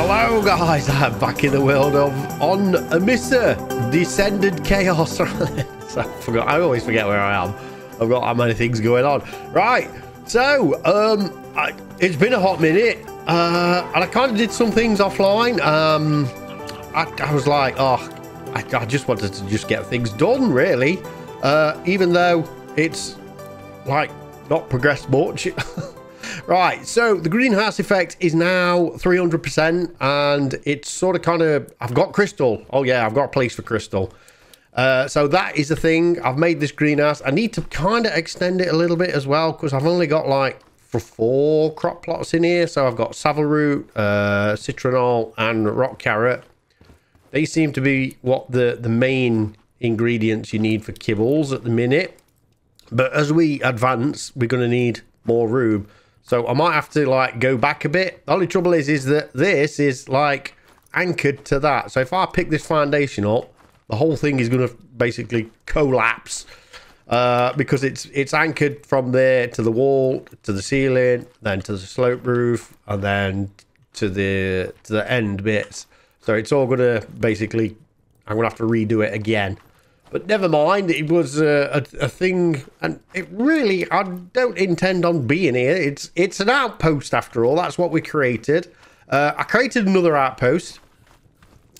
Hello guys, I'm back in the world of On Amissa, Descended Chaos. I forgot, I always forget where I am. I've got that many things going on. Right, so, um, I, it's been a hot minute, uh, and I kind of did some things offline. Um, I, I was like, oh, I, I, just wanted to just get things done, really. Uh, even though it's, like, not progressed much. Right, so the greenhouse effect is now 300%, and it's sort of kind of. I've got crystal. Oh, yeah, I've got a place for crystal. Uh, so that is the thing. I've made this greenhouse. I need to kind of extend it a little bit as well because I've only got like four crop plots in here. So I've got savoroot, uh, citronal, and rock carrot. They seem to be what the, the main ingredients you need for kibbles at the minute. But as we advance, we're going to need more rube. So I might have to like go back a bit. The only trouble is, is that this is like anchored to that. So if I pick this foundation up, the whole thing is going to basically collapse uh, because it's it's anchored from there to the wall, to the ceiling, then to the slope roof, and then to the to the end bits. So it's all going to basically, I'm going to have to redo it again. But never mind, it was a, a, a, thing, and it really, I don't intend on being here. It's it's an outpost after all. That's what we created. Uh, I created another outpost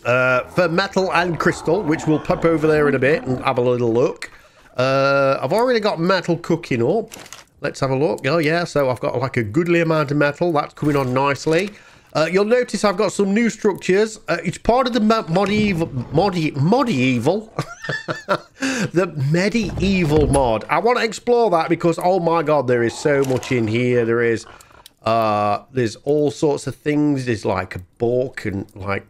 uh, for metal and crystal, which we'll pop over there in a bit and have a little look. Uh, I've already got metal cooking up. Let's have a look. Oh, yeah, so I've got like a goodly amount of metal. That's coming on nicely. Uh, you'll notice I've got some new structures. Uh, it's part of the medieval, medieval, the medieval mod. I want to explore that because oh my god, there is so much in here. There is, uh, there's all sorts of things. There's like a book and like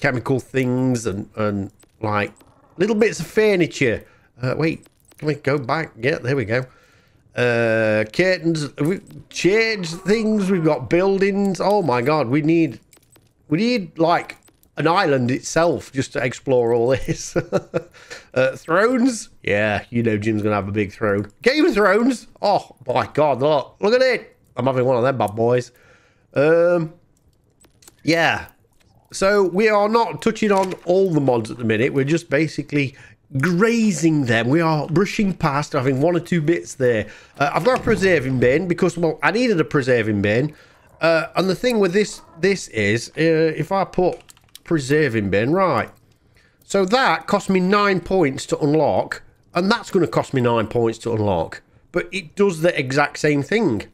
chemical things and and like little bits of furniture. Uh, wait, can we go back? Yeah, there we go uh curtains we changed things we've got buildings. Oh my god we need we need like an island itself just to explore all this. Uh, thrones? Yeah you know jim's gonna have a big throne. Game of thrones? Oh my god look look at it. I'm having one of them bad boys. Um yeah so we are not touching on all the mods at the minute. We're just basically grazing them. We are brushing past, having one or two bits there. Uh, I've got a preserving bin because, well, I needed a preserving bin. Uh, and the thing with this, this is, uh, if I put preserving bin, right. So that cost me nine points to unlock. And that's going to cost me nine points to unlock. But it does the exact same thing.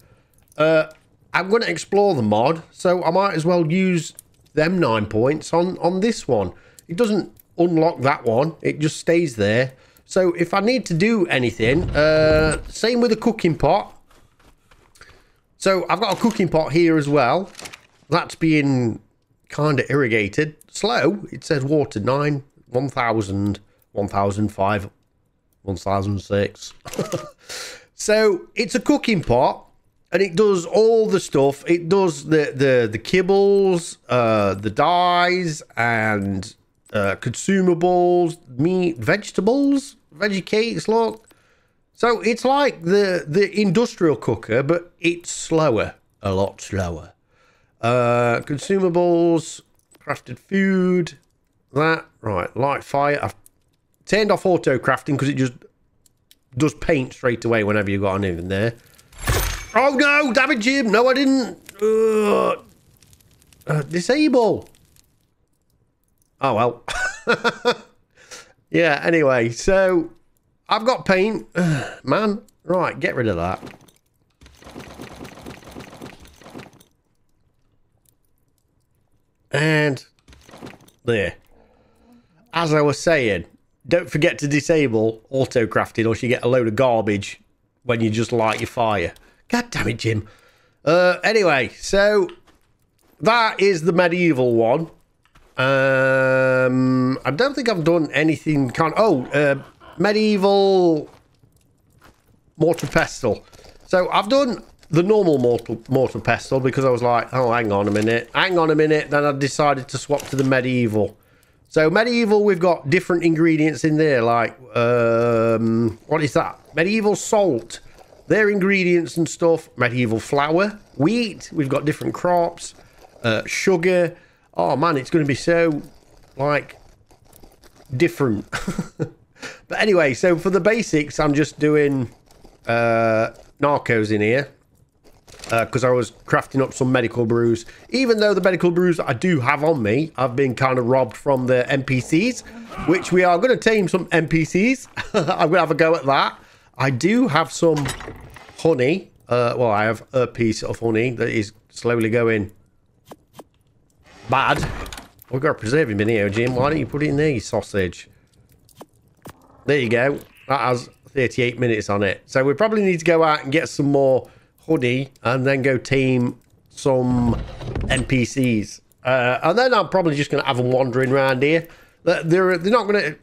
Uh, I'm going to explore the mod. So I might as well use them nine points on, on this one. It doesn't unlock that one. It just stays there. So if I need to do anything, uh, same with the cooking pot. So I've got a cooking pot here as well. That's being kind of irrigated. Slow. It says water 9, 1000, 1005, 1006. so it's a cooking pot and it does all the stuff. It does the the the kibbles, uh, the dyes, and uh, consumables, meat, vegetables, veggie cakes. Look, so it's like the the industrial cooker, but it's slower, a lot slower. Uh, consumables, crafted food, that right, light fire. I've turned off auto crafting because it just does paint straight away whenever you got anything there. Oh no, damage him! No, I didn't. Uh, disable. Oh, well. yeah, anyway, so I've got paint. Man, right, get rid of that. And there. As I was saying, don't forget to disable auto crafting or you get a load of garbage when you just light your fire. God damn it, Jim. Uh, anyway, so that is the medieval one. Um, I don't think I've done anything. Kind oh, uh, medieval mortar pestle. So I've done the normal mortar mortar pestle because I was like, oh, hang on a minute, hang on a minute. Then I decided to swap to the medieval. So medieval, we've got different ingredients in there, like um, what is that? Medieval salt, their ingredients and stuff. Medieval flour, wheat. We've got different crops, uh, sugar Oh man, it's going to be so like different. but anyway, so for the basics, I'm just doing uh, narcos in here because uh, I was crafting up some medical brews. Even though the medical brews I do have on me, I've been kind of robbed from the NPCs, which we are going to tame some NPCs. I'm going to have a go at that. I do have some honey. Uh, well, I have a piece of honey that is slowly going bad. We've got a preserving bin here, Jim. Why don't you put it in there, you sausage? There you go. That has 38 minutes on it. So we probably need to go out and get some more hoodie and then go team some NPCs. Uh, and then I'm probably just going to have them wandering around here. They're, they're not going to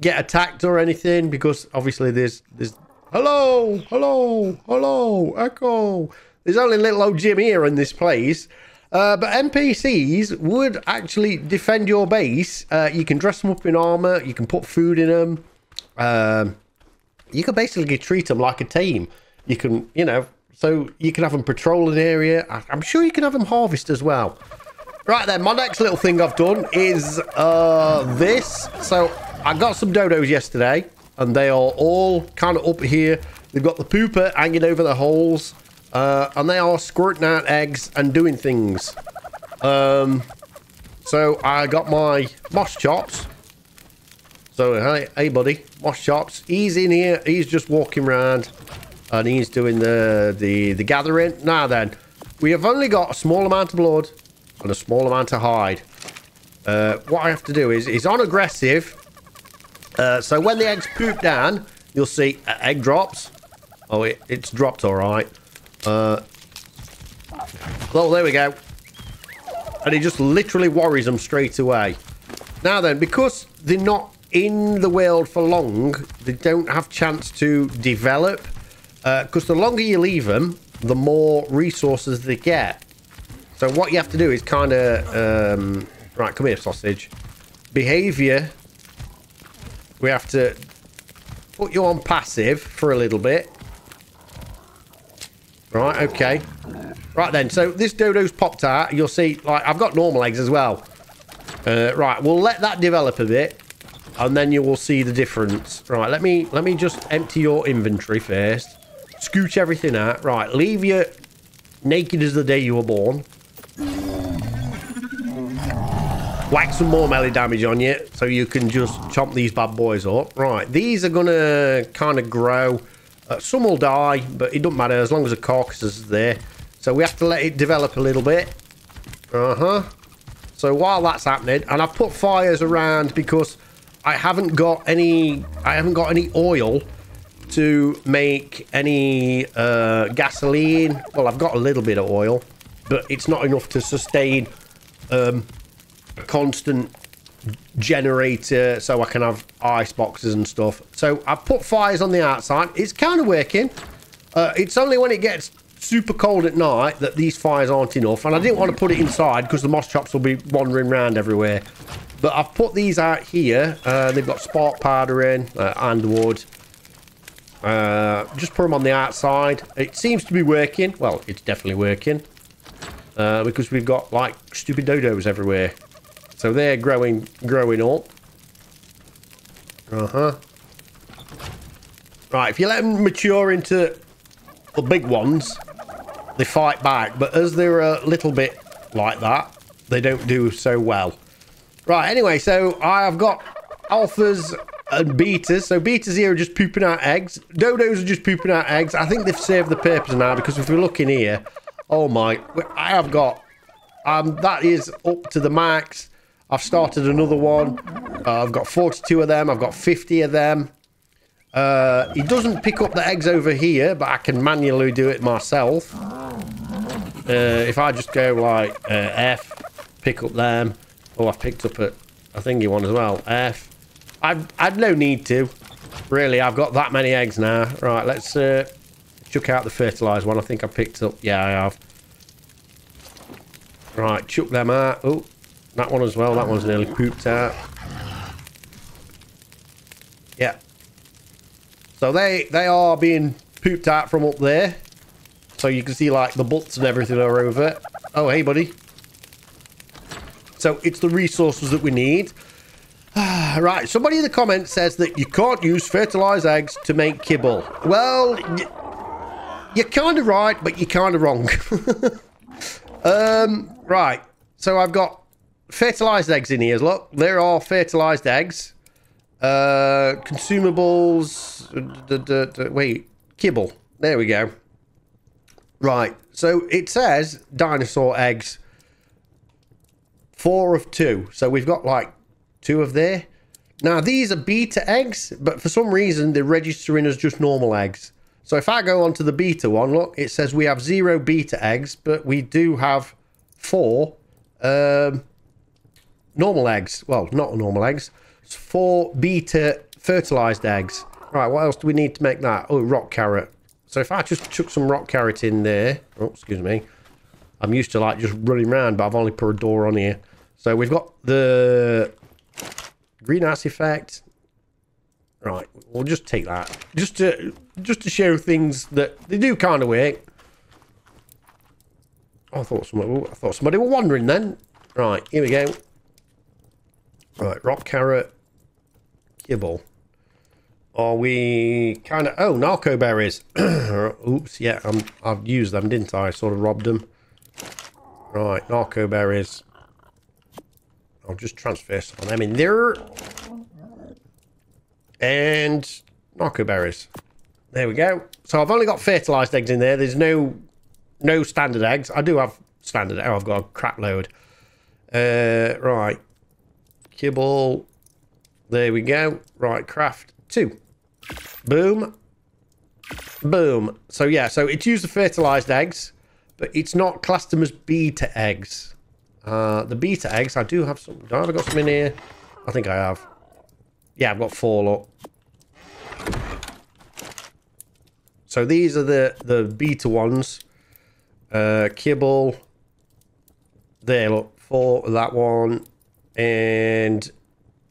get attacked or anything because obviously there's... there's hello, hello, hello, Echo. There's only little old Jim here in this place. Uh, but NPCs would actually defend your base. Uh, you can dress them up in armor. You can put food in them. Um, you can basically treat them like a team. You can, you know, so you can have them patrol an area. I'm sure you can have them harvest as well. Right then, my next little thing I've done is uh, this. So I got some dodos yesterday, and they are all kind of up here. They've got the pooper hanging over the holes, uh, and they are squirting out eggs and doing things. Um, so I got my Moschops. So, hey, hey, buddy, Moschops. He's in here. He's just walking around and he's doing the, the, the gathering. Now then, we have only got a small amount of blood and a small amount of hide. Uh, what I have to do is, he's on aggressive. Uh, so when the eggs poop down, you'll see egg drops. Oh, it, it's dropped all right. Uh, oh, there we go. And he just literally worries them straight away. Now then, because they're not in the world for long, they don't have chance to develop. Because uh, the longer you leave them, the more resources they get. So what you have to do is kind of... Um, right, come here, sausage. Behaviour. We have to put you on passive for a little bit. Right, okay. Right then, so this dodo's popped out. You'll see, like, I've got normal eggs as well. Uh, right, we'll let that develop a bit. And then you will see the difference. Right, let me let me just empty your inventory first. Scooch everything out. Right, leave you naked as the day you were born. Whack some more melee damage on you so you can just chomp these bad boys up. Right, these are to kind of grow. Uh, some will die, but it doesn't matter as long as the carcass is there. So we have to let it develop a little bit. Uh-huh. So while that's happening, and I've put fires around because I haven't got any I haven't got any oil to make any uh, gasoline. Well, I've got a little bit of oil, but it's not enough to sustain um, constant generator so I can have ice boxes and stuff. So I've put fires on the outside. It's kind of working. Uh, it's only when it gets super cold at night that these fires aren't enough. And I didn't want to put it inside because the Moschops will be wandering around everywhere. But I've put these out here. Uh, they've got spark powder in uh, and wood. Uh, just put them on the outside. It seems to be working. Well, it's definitely working. Uh, because we've got, like, stupid dodos everywhere. So they're growing, growing up. Uh-huh. Right, if you let them mature into the big ones, they fight back. But as they're a little bit like that, they don't do so well. Right, anyway, so I've got alphas and betas. So betas here are just pooping out eggs. Dodos are just pooping out eggs. I think they've served the purpose now because if we look in here, oh my, I have got, um, that is up to the max. I've started another one. Uh, I've got 42 of them. I've got 50 of them. Uh, he doesn't pick up the eggs over here, but I can manually do it myself. Uh, if I just go like uh, F, pick up them. Oh, I've picked up a, a thingy one as well. F, I've, I've no need to. Really, I've got that many eggs now. Right, let's uh, chuck out the fertilised one. I think I picked up. Yeah, I have. Right, chuck them out. Oh, that one as well. That one's nearly pooped out. Yeah. So they, they are being pooped out from up there. So you can see like the butts and everything are over. Oh, hey, buddy. So it's the resources that we need. right, somebody in the comments says that you can't use fertilized eggs to make kibble. Well, you're kind of right, but you're kind of wrong. um, right, so I've got fertilized eggs in here. Look, there are fertilized eggs. Uh, consumables. wait, kibble. There we go. Right, so it says dinosaur eggs. Four of two. So we've got like two of there. Now, these are beta eggs, but for some reason, they're registering as just normal eggs. So if I go onto the beta one, look, it says we have zero beta eggs, but we do have four um, normal eggs. Well, not normal eggs. It's four beta fertilized eggs. Right, what else do we need to make that? Oh, rock carrot. So if I just chuck some rock carrot in there. Oh, excuse me. I'm used to like just running around, but I've only put a door on here. So we've got the greenhouse effect. Right, we'll just take that. Just to just to show things that they do kind of work. I thought somebody I thought somebody were wandering then. Right, here we go. Right, rock carrot, kibble. Are we kind of... Oh, narco berries. Oops, yeah, i I've used them, didn't I? I sort of robbed them. Right, narco berries. I'll just transfer some of them in there. And narco berries. There we go. So I've only got fertilized eggs in there. There's no no standard eggs. I do have standard. Oh, I've got a crap load. Uh, right. Kibble. There we go. Right, craft two. Boom. Boom. So yeah, so it's used the fertilized eggs, but it's not as beta eggs. Uh, the beta eggs, I do have some. Do I have got some in here? I think I have. Yeah, I've got four, look. So these are the, the beta ones. Uh, kibble. There, look. Four, that one. And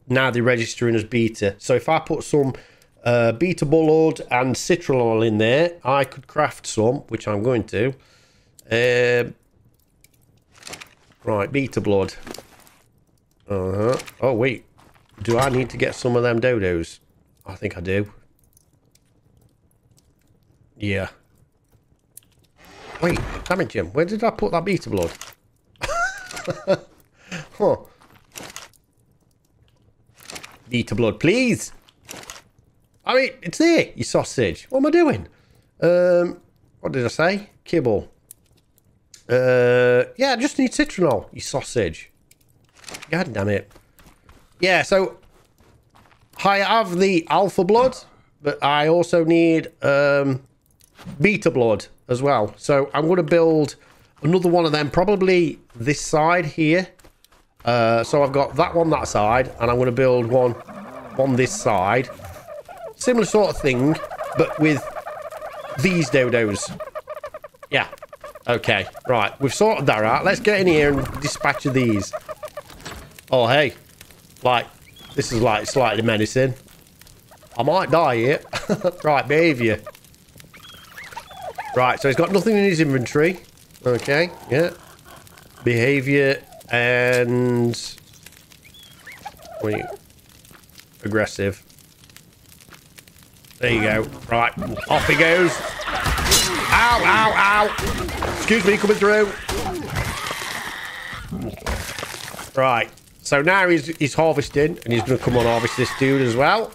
now they're registering as beta. So if I put some uh, beta blood and citronal in there. I could craft some, which I'm going to. Uh, right, beta blood. Uh huh. Oh, wait. Do I need to get some of them dodos? I think I do. Yeah. Wait, damn it, Jim. Where did I put that beta blood? huh. Beta blood, please. I mean, it's there, you sausage. What am I doing? Um, what did I say? Kibble. Uh, yeah, I just need citronal, you sausage. God damn it. Yeah, so I have the alpha blood, but I also need um, beta blood as well. So I'm going to build another one of them, probably this side here. Uh, so I've got that one that side, and I'm going to build one on this side. Similar sort of thing, but with these dodos. Yeah. Okay, right. We've sorted that out. Let's get in here and dispatch of these. Oh, hey. Like, this is like slightly menacing. I might die here. right, behaviour. Right, so he's got nothing in his inventory. Okay, yeah. Behaviour and... Wait. Aggressive. There you go. Right, off he goes. Ow, ow, ow. Excuse me, coming through. Right. So now he's, he's harvesting, and he's going to come on harvest this dude as well.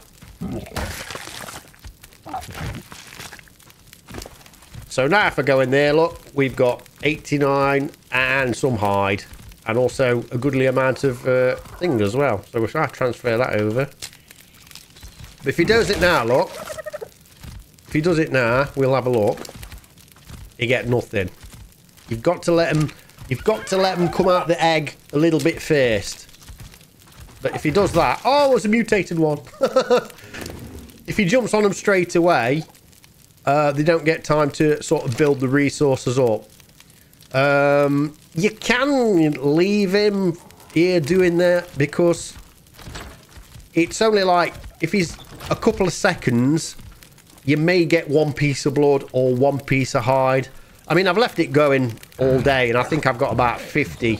So now if I go in there, look, we've got 89 and some hide. And also a goodly amount of uh, thing as well. So try to transfer that over. But if he does it now, look, if he does it now, we'll have a look. You get nothing. You've got to let him. You've got to let him come out the egg a little bit first. But if he does that, oh, it's a mutated one. if he jumps on them straight away, uh, they don't get time to sort of build the resources up. Um, you can leave him here doing that because it's only like if he's a couple of seconds you may get one piece of blood or one piece of hide. I mean, I've left it going all day, and I think I've got about 50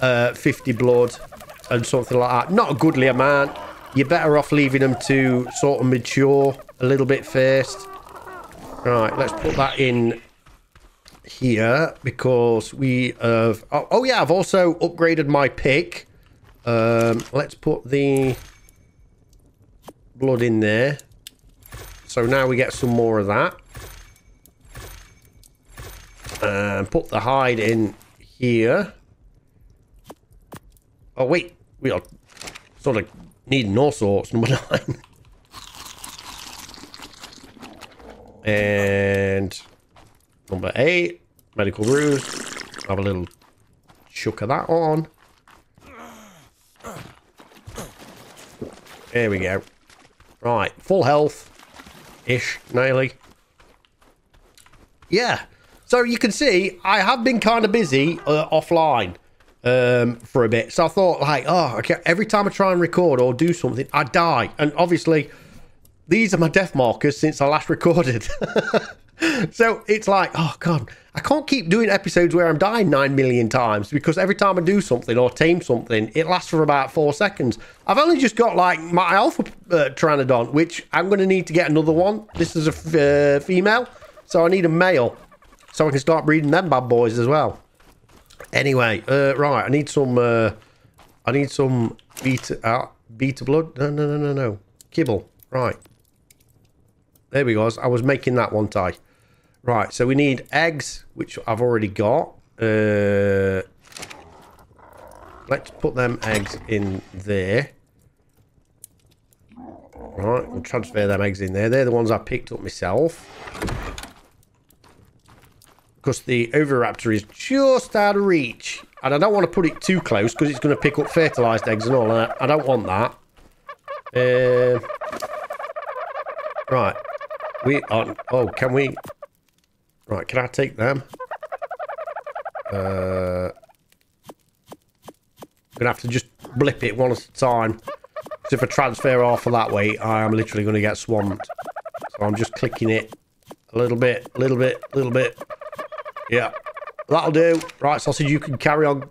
uh, 50 blood and something like that. Not a goodly amount. You're better off leaving them to sort of mature a little bit first. Right, let's put that in here because we have... Oh, oh yeah, I've also upgraded my pick. Um, let's put the blood in there. So now we get some more of that. And put the hide in here. Oh, wait. We are sort of needing all sorts, number nine. and number eight, medical brews. Have a little chuck of that on. There we go. Right, full health-ish, nearly. Yeah, so you can see I have been kind of busy uh, offline um, for a bit. So I thought, like, oh, okay, every time I try and record or do something, I die. And obviously, these are my death markers since I last recorded. So it's like, oh god, I can't keep doing episodes where I'm dying nine million times because every time I do something or tame something, it lasts for about four seconds. I've only just got like my alpha uh, which I'm going to need to get another one. This is a uh, female, so I need a male so I can start breeding them bad boys as well. Anyway, uh, right, I need some, uh, I need some beta, uh, beta blood. No, no, no, no, no. Kibble. Right. There we go. I was making that one tie. Right, so we need eggs, which I've already got. Uh, let's put them eggs in there. Right, we'll transfer them eggs in there. They're the ones I picked up myself. Because the Oviraptor is just out of reach. And I don't want to put it too close because it's going to pick up fertilised eggs and all that. I don't want that. Uh, right. We are... Oh, can we... Right, can I take them? Uh, I'm going to have to just blip it one at a time. Because if I transfer off of that way, I am literally going to get swamped. So I'm just clicking it a little bit, a little bit, a little bit. Yeah. That'll do. Right, sausage, you can carry on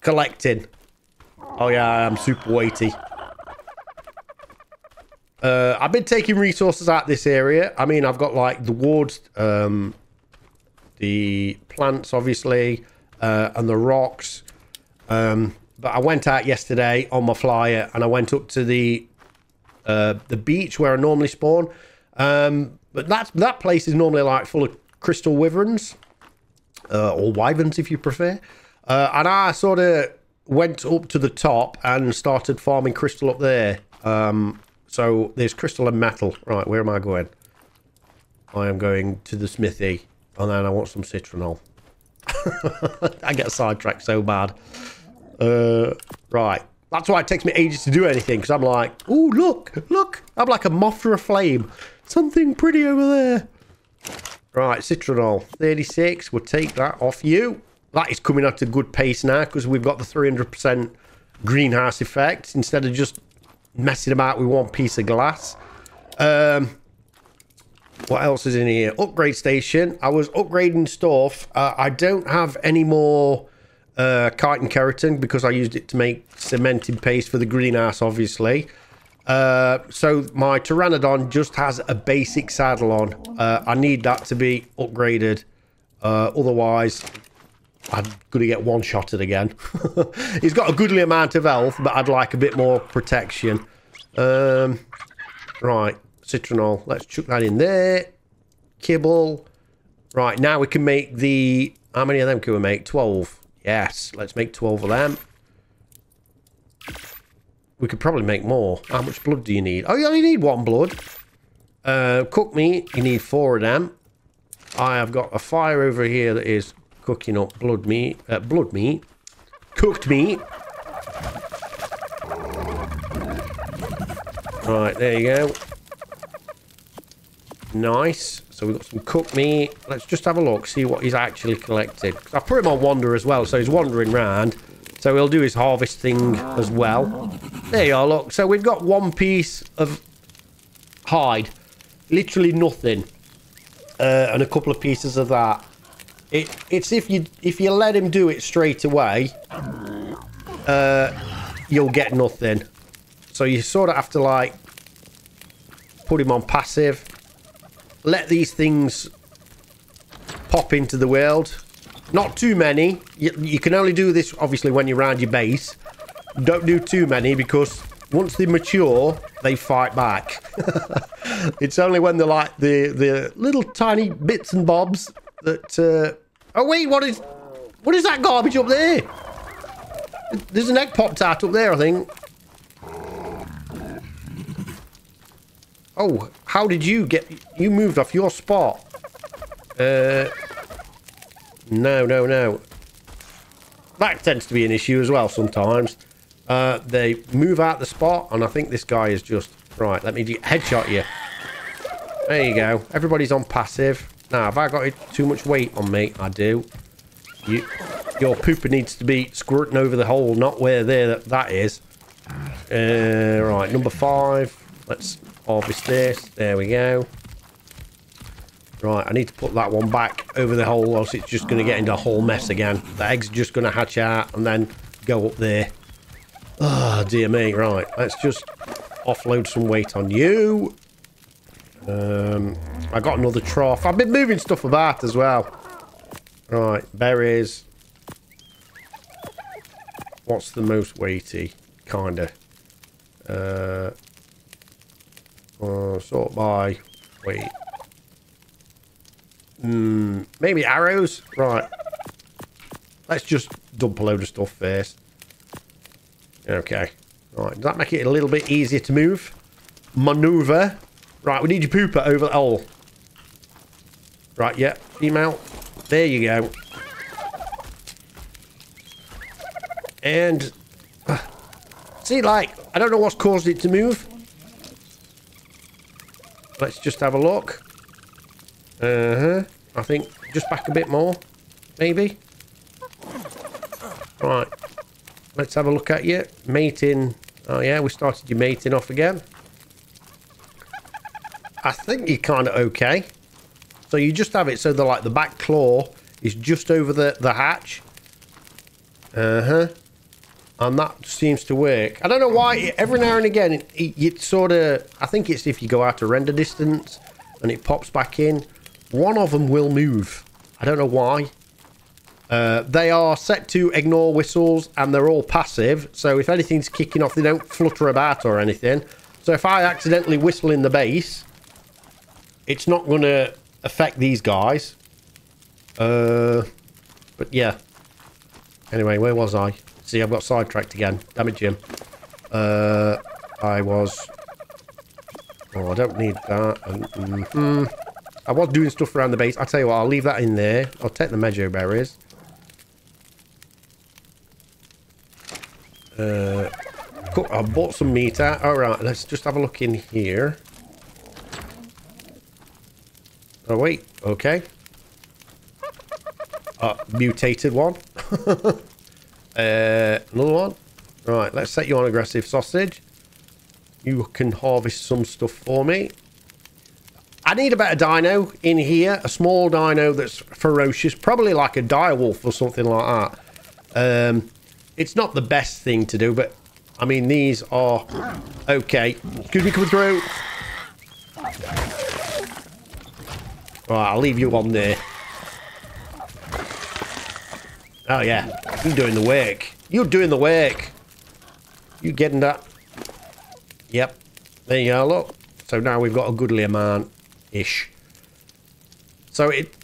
collecting. Oh, yeah, I'm super weighty. Uh, I've been taking resources out this area. I mean, I've got, like, the wards, um, the plants, obviously, uh, and the rocks. Um, but I went out yesterday on my flyer, and I went up to the uh, the beach where I normally spawn. Um, but that that place is normally, like, full of crystal wyverns, uh, or wyverns if you prefer. Uh, and I sort of went up to the top and started farming crystal up there. Um, so there's crystal and metal. Right, where am I going? I am going to the smithy, and then I want some citronal. I get sidetracked so bad. Uh, right. That's why it takes me ages to do anything, because I'm like, oh, look, look. I'm like a moth to a flame. Something pretty over there. Right, citronal. 36. We'll take that off you. That is coming at a good pace now because we've got the 300% greenhouse effect instead of just messing about with one piece of glass. Um, what else is in here? Upgrade station. I was upgrading stuff. Uh, I don't have any more uh, chitin keratin because I used it to make cemented paste for the greenhouse, obviously. Uh, so my Pteranodon just has a basic saddle on. Uh, I need that to be upgraded. Uh, otherwise, I'm going to get one-shotted again. He's got a goodly amount of health, but I'd like a bit more protection. Um, right, citronal. Let's chuck that in there. Kibble. Right, now we can make the... How many of them can we make? 12. Yes, let's make 12 of them. We could probably make more. How much blood do you need? Oh, you only need one blood. Uh, cook meat, you need four of them. I have got a fire over here that is cooking up blood meat. Uh, blood meat. Cooked meat. Right, there you go. Nice. So we've got some cooked meat. Let's just have a look, see what he's actually collected. I put him on wander as well, so he's wandering round. So he'll do his harvesting as well. There you are, look. So we've got one piece of hide. Literally nothing. Uh, and a couple of pieces of that. It, it's if you if you let him do it straight away, uh, you'll get nothing. So you sort of have to like put him on passive, let these things pop into the world. Not too many. You, you can only do this obviously when you're around your base. Don't do too many because once they mature, they fight back. it's only when they're like the the little tiny bits and bobs that. Uh... Oh wait, what is what is that garbage up there? There's an egg pop tart up there, I think. Oh, how did you get... You moved off your spot. Uh, no, no, no. That tends to be an issue as well sometimes. Uh, they move out the spot, and I think this guy is just... Right, let me headshot you. There you go. Everybody's on passive. Now, have I got too much weight on me? I do. You, your pooper needs to be squirting over the hole, not where there that, that is. Uh, right, number five. Let's harvest this. There we go. Right, I need to put that one back over the hole, else it's just going to get into a whole mess again. The eggs are just going to hatch out and then go up there. Oh, dear me. Right, let's just offload some weight on you. Um, I got another trough. I've been moving stuff about as well. Right, berries. What's the most weighty? Kinda. Uh, uh sort by weight. Hmm, maybe arrows? Right. Let's just dump a load of stuff first. Okay. Right, does that make it a little bit easier to move? Maneuver. Right, we need your pooper over the hole. Right, yeah, female. There you go. And... Uh, see, like, I don't know what's caused it to move. Let's just have a look. Uh-huh. I think just back a bit more, maybe. Right. Let's have a look at you. Mating. Oh, yeah, we started your mating off again. I think you're kind of okay. So you just have it so the like the back claw is just over the, the hatch. Uh-huh. And that seems to work. I don't know why. Every now and again, it, it, it sort of... I think it's if you go out to render distance and it pops back in. One of them will move. I don't know why. Uh, they are set to ignore whistles and they're all passive. So if anything's kicking off, they don't flutter about or anything. So if I accidentally whistle in the base, it's not going to affect these guys. Uh, but yeah. Anyway, where was I? See, I've got sidetracked again. Damn it, Jim. Uh, I was... Oh, I don't need that. mm -hmm. I was doing stuff around the base. I'll tell you what, I'll leave that in there. I'll take the meadow berries. Uh, I bought some meat out. All right, let's just have a look in here. Oh, wait. Okay. Uh, mutated one. uh, another one. Right, let's set you on aggressive sausage. You can harvest some stuff for me. I need a better dino in here. A small dino that's ferocious. Probably like a direwolf or something like that. Um, it's not the best thing to do, but I mean, these are okay. Excuse me coming through. Right, I'll leave you on there. Oh, yeah. You're doing the work. You're doing the work. You getting that? Yep. There you go, look. So now we've got a goodly amount-ish. So it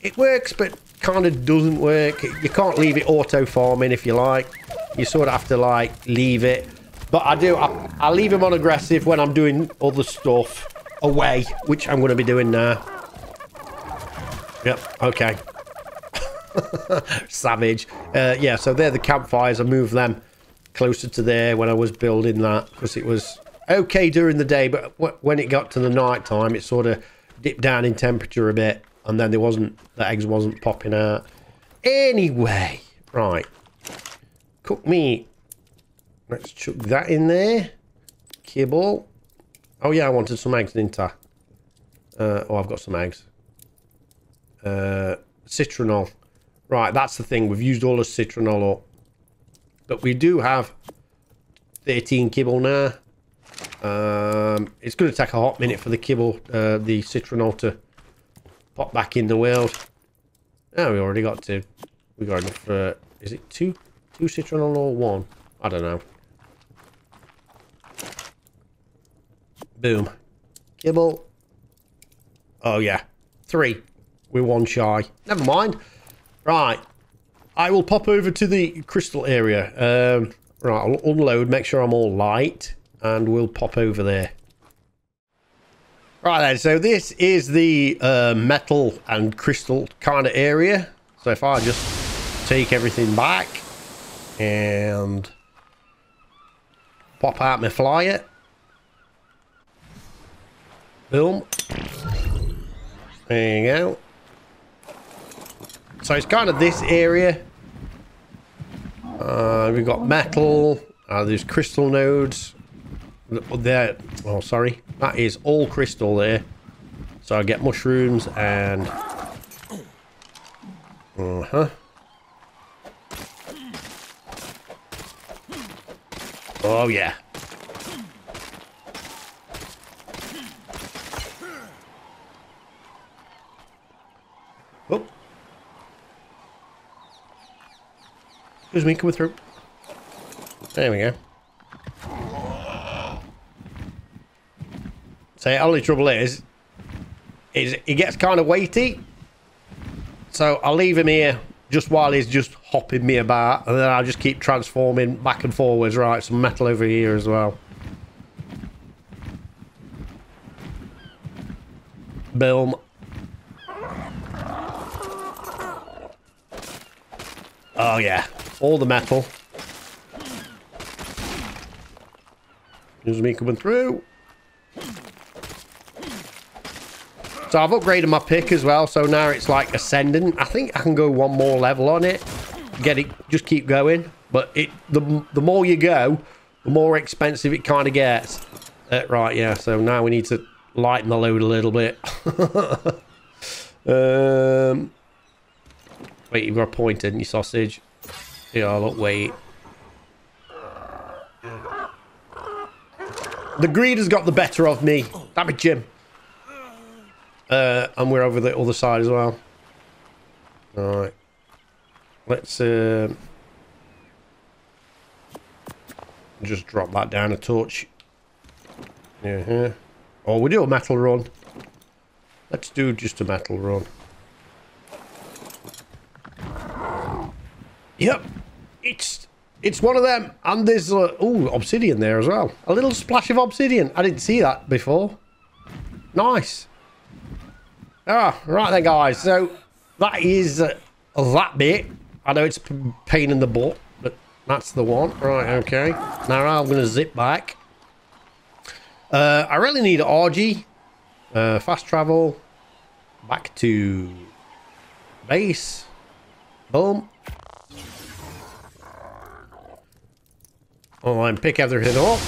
it works, but kind of doesn't work. You can't leave it auto-farming if you like. You sort of have to, like, leave it. But I do. I, I leave him on aggressive when I'm doing other stuff away, which I'm going to be doing now. Yep, okay. Savage. Uh, yeah, so they're the campfires. I moved them closer to there when I was building that because it was okay during the day, but when it got to the night time, it sort of dipped down in temperature a bit, and then there wasn't the eggs wasn't popping out. Anyway, right, cook meat. Let's chuck that in there. Kibble. Oh yeah, I wanted some eggs, didn't I? Uh, oh, I've got some eggs. Uh, citronal. Right, that's the thing. We've used all the citronal up. But we do have 13 kibble now. Um, it's going to take a hot minute for the kibble, uh, the citronal to pop back in the world. Oh, we already got two. We got enough for, is it two? Two citronal or one? I don't know. Boom. Kibble. Oh, yeah. Three. We're one shy. Never mind. Right. I will pop over to the crystal area. Um, right, I'll unload, make sure I'm all light, and we'll pop over there. Right then, so this is the uh, metal and crystal kind of area. So if I just take everything back and pop out my flyer. Boom. There you go. So it's kind of this area. Uh, we've got metal. Uh, there's crystal nodes. There. Oh, sorry. That is all crystal there. So I get mushrooms and... Uh-huh. Oh, yeah. Oh. Excuse me, coming through. There we go. So only trouble is, is he gets kind of weighty. So I'll leave him here just while he's just hopping me about, and then I'll just keep transforming back and forwards. Right, some metal over here as well. Boom. Oh yeah, all the metal. Here's me coming through. So I've upgraded my pick as well, so now it's like ascending. I think I can go one more level on it. Get it, just keep going. But it, the, the more you go, the more expensive it kind of gets. Uh, right, yeah, so now we need to lighten the load a little bit. um, wait, you've got a pointer, in your sausage? Yeah, look, wait. The greed has got the better of me. Damn it, Jim. Uh, and we're over the other side as well. Alright. Let's uh, just drop that down a torch. Yeah. Uh-huh. Oh, we do a metal run. Let's do just a metal run. Yep. It's it's one of them. And there's oh obsidian there as well. A little splash of obsidian. I didn't see that before. Nice. Ah, right then, guys. So that is uh, that bit. I know it's pain in the butt, but that's the one. Right, okay. Now I'm going to zip back. Uh, I really need RG. Uh, fast travel. Back to base. Boom. Oh, and pick everything up.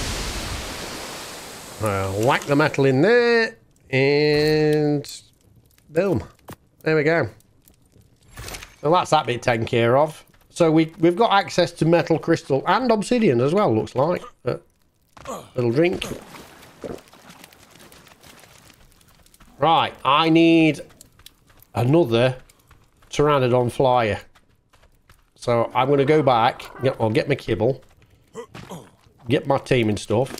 Uh, whack the metal in there. And Boom. There we go. Well, that's that bit taken care of. So we, we've got access to metal, crystal, and obsidian as well, looks like. Little drink. Right, I need another Pteranodon flyer. So I'm going to go back. I'll get my kibble. Get my team and stuff.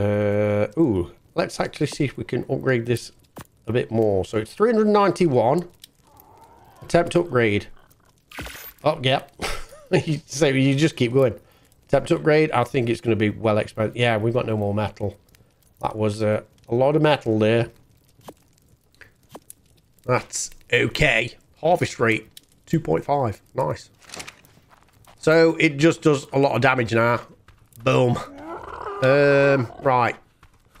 Uh, ooh, let's actually see if we can upgrade this a bit more. So it's 391. Attempt upgrade. Oh, yep. so you just keep going. Attempt upgrade. I think it's going to be well expensive. Yeah, we've got no more metal. That was uh, a lot of metal there. That's okay. Harvest rate 2.5. Nice. So it just does a lot of damage now. Boom. Um, right.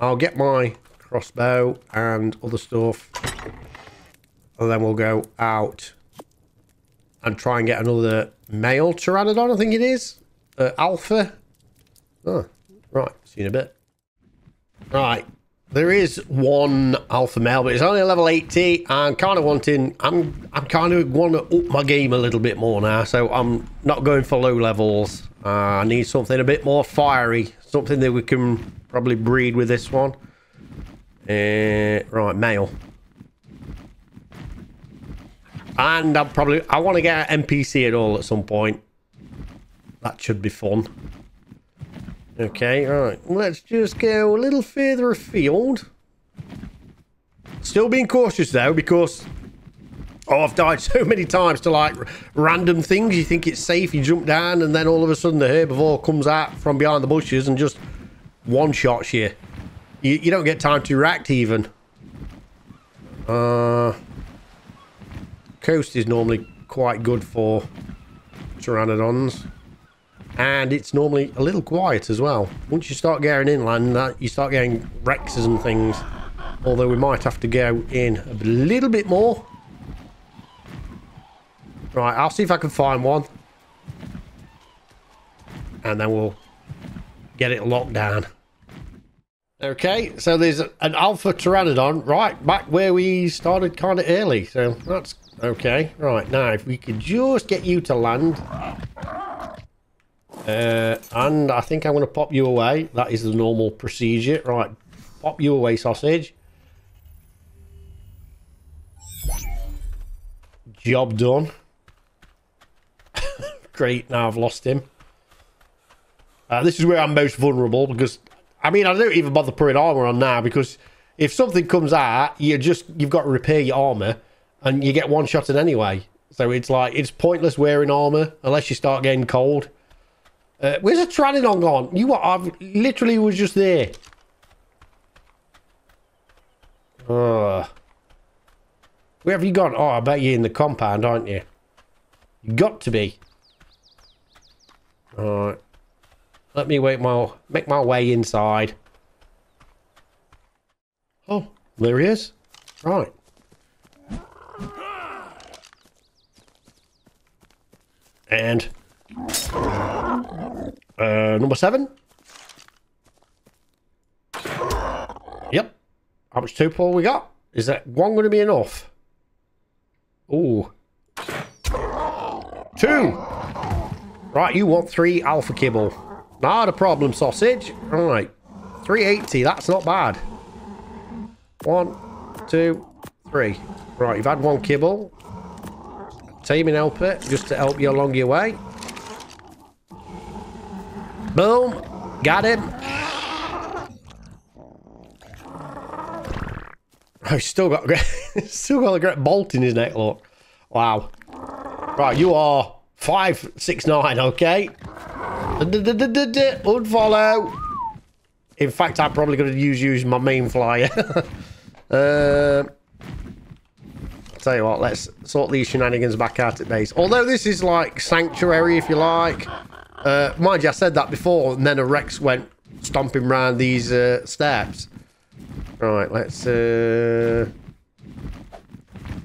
I'll get my crossbow and other stuff. And then we'll go out and try and get another male Pteranodon, I think it is. Uh, alpha. Oh, right. See you in a bit. Right. There is one alpha male, but it's only level 80. I'm kind of wanting, I'm, I'm kind of want to up my game a little bit more now. So I'm not going for low levels. Uh, I need something a bit more fiery, something that we can probably breed with this one. Uh, right, male. And I'm probably, I want to get an NPC at all at some point. That should be fun. Okay, right. Let's just go a little further afield. Still being cautious though, because oh, I've died so many times to like random things. You think it's safe, you jump down, and then all of a sudden the herbivore comes out from behind the bushes and just one shots you. You, you don't get time to react even. Uh, coast is normally quite good for pteranodons and it's normally a little quiet as well. Once you start getting inland, you start getting rexes and things. Although we might have to go in a little bit more. Right, I'll see if I can find one. And then we'll get it locked down. Okay, so there's an alpha pteranodon right back where we started kind of early. So that's okay. Right, now if we could just get you to land. Uh, and I think I'm going to pop you away. That is the normal procedure. Right, pop you away, sausage. Job done. Great, now I've lost him. Uh, this is where I'm most vulnerable because, I mean, I don't even bother putting armor on now because if something comes out, you just, you've got to repair your armor and you get one shot in anyway. So it's like, it's pointless wearing armor unless you start getting cold. Uh, where's the Pteranodon gone? You what? I literally was just there. Uh, where have you gone? Oh, I bet you're in the compound, aren't you? You got to be. Alright. Let me wait my make my way inside. Oh, there he is. Right. And uh, number seven. Yep. How much two pull we got? Is that one going to be enough? Ooh. Two. Right, you want three alpha kibble. Not a problem, sausage. All right. 380, that's not bad. One, two, three. Right, you've had one kibble. team Taming helper, just to help you along your way. Boom. Got him. He's still got still got a great bolt in his neck. Look, wow. Right, you are five six nine. Okay. Unfollow. In fact, I'm probably going to use use my main flyer. uh, tell you what, let's sort these shenanigans back out at base. Although this is like sanctuary, if you like. Uh, mind you, I said that before, and then a Rex went stomping around these uh, steps. Right, let's... Uh...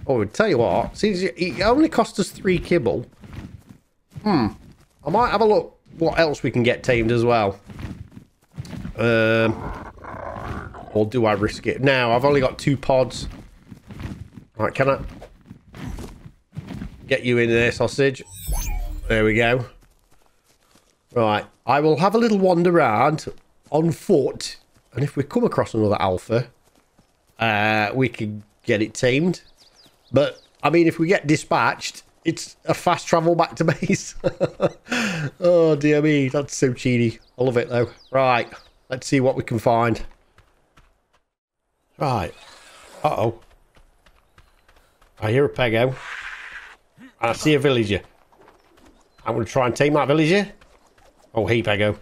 Oh, tell you what, since it only cost us three kibble. Hmm. I might have a look what else we can get tamed as well. Um, or do I risk it? Now, I've only got two pods. Right, can I get you in there, sausage? There we go. Right, I will have a little wander around on foot, and if we come across another alpha, uh, we can get it tamed. But, I mean, if we get dispatched, it's a fast travel back to base. oh, dear me, that's so cheaty. I love it, though. Right, let's see what we can find. Right. Uh-oh. I hear a pego. I see a villager. I'm going to try and tame that villager. Oh, hey, Pego.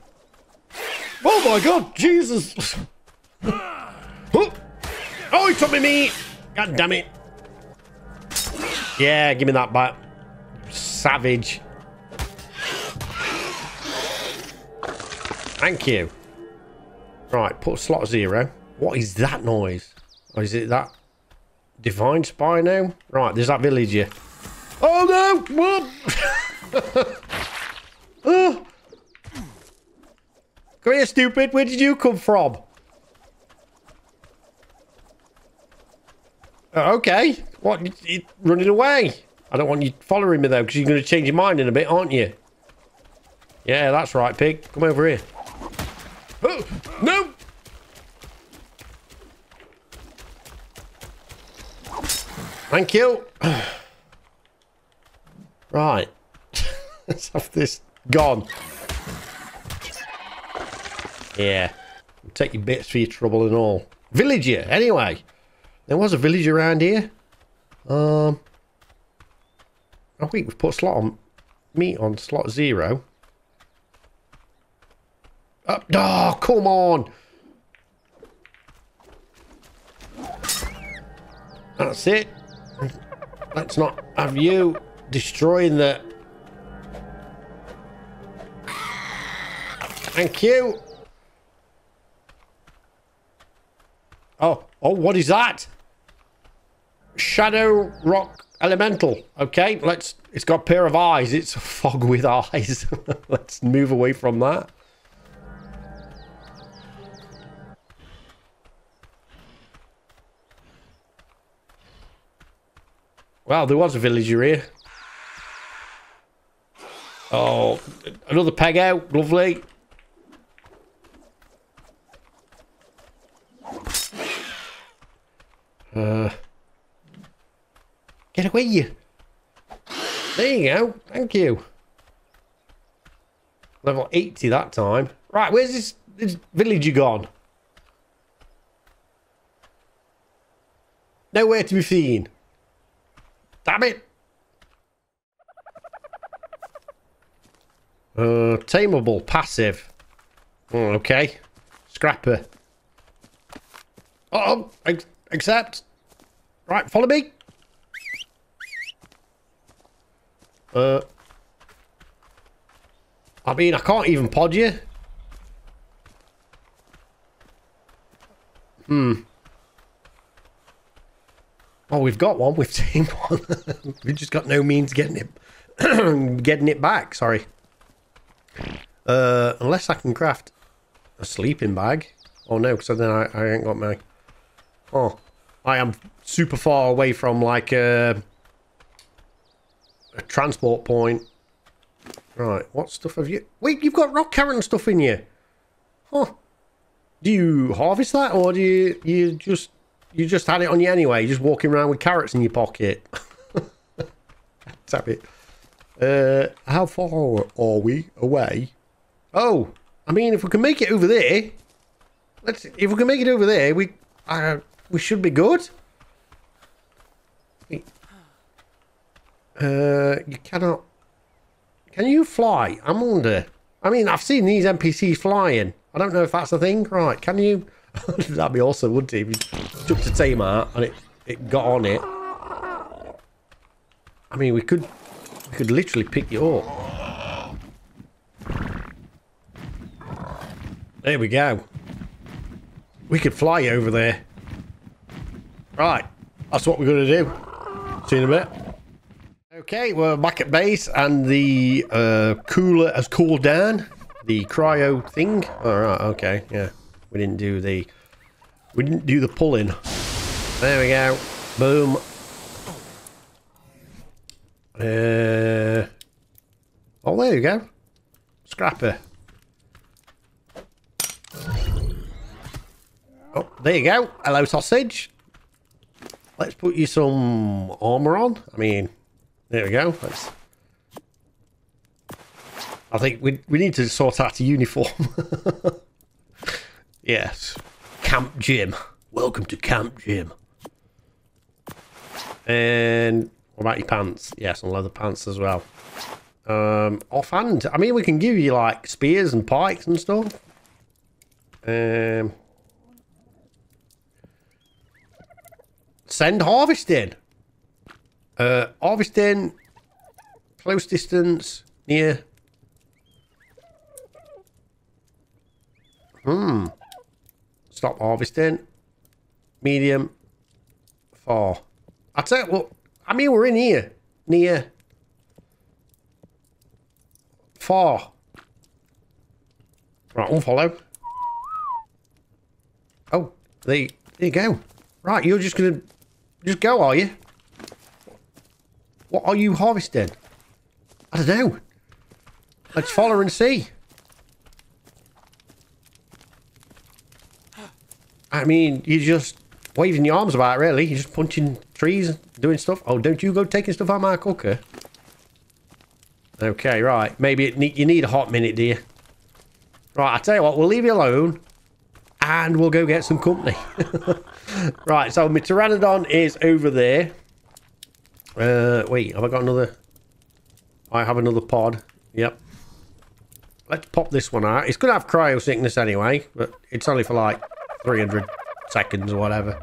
Oh my god, Jesus! oh, he took me meat! God damn it. Yeah, give me that back. Savage. Thank you. Right, put slot zero. What is that noise? Or is it that divine spy now? Right, there's that villager. Oh no! What? oh. Come here, stupid. Where did you come from? Uh, okay. What? You, you running away? I don't want you following me though, because you're going to change your mind in a bit, aren't you? Yeah, that's right, pig. Come over here. Oh, no! Thank you. right. Let's have this gone. Yeah. Take your bits for your trouble and all. Villager, anyway. There was a village around here. Um. Oh, wait, we've put slot on meat on slot zero. Oh, oh come on. That's it. Let's not have you destroying the... Thank you. Oh, what is that? Shadow Rock Elemental. Okay, let's... It's got a pair of eyes. It's a fog with eyes. let's move away from that. Wow, there was a villager here. Oh, another peg out. Lovely. Uh, get away, you. There you go. Thank you. Level 80 that time. Right, where's this, this villager gone? Nowhere to be seen. Damn it! Uh, tameable, passive. Oh, okay. Scrapper. Uh oh, accept. Right, follow me. Uh, I mean, I can't even pod you. Hmm. Oh, we've got one. We've tamed one. we've just got no means getting it, getting it back. Sorry. Uh, unless I can craft a sleeping bag. Oh no, because then I, I ain't got my... Oh, I am super far away from like a, a transport point. Right, what stuff have you... Wait, you've got rock carrot and stuff in you. Huh. Do you harvest that or do you, you just... You just had it on you anyway, You're just walking around with carrots in your pocket. Tap it. Uh, how far are we away? Oh, I mean, if we can make it over there, let's. If we can make it over there, we, uh, we should be good. Uh, you cannot. Can you fly? I'm under. I mean, I've seen these NPCs flying. I don't know if that's a thing. Right, can you? That'd be awesome, wouldn't it? If you took the tamer and it, it got on it. I mean, we could we could literally pick you up. There we go. We could fly over there. Right. That's what we're going to do. See you in a bit. Okay, we're back at base and the uh, cooler has cooled down. The cryo thing. Alright, okay, yeah. We didn't do the... We didn't do the pulling. There we go. Boom. Uh, oh, there you go. Scrapper. Oh, there you go. Hello, sausage. Let's put you some armor on. I mean, there we go. Let's... I think we we need to sort out a uniform. yes. Camp Jim. Welcome to Camp Jim. And what about your pants? Yes, and leather pants as well. Um, offhand, I mean, we can give you like spears and pikes and stuff. Um, send harvesting. Uh, harvesting, close distance, near. Hmm. Stop harvesting. Medium, far. I tell you I mean, we're in here. Near. Far. Right, unfollow. Oh, there, there you go. Right, you're just going to Just go, are you? What are you harvesting? I don't know. Let's follow and see. I mean, you're just waving your arms about, really. You're just punching trees, doing stuff. Oh, don't you go taking stuff out my cooker. Okay, right. Maybe it you need a hot minute, dear. Right, I tell you what, we'll leave you alone. And we'll go get some company. right, so my Pteranodon is over there. Uh, wait, have I got another... I have another pod. Yep. Let's pop this one out. It's going to have cryo sickness anyway, but it's only for like 300 seconds or whatever.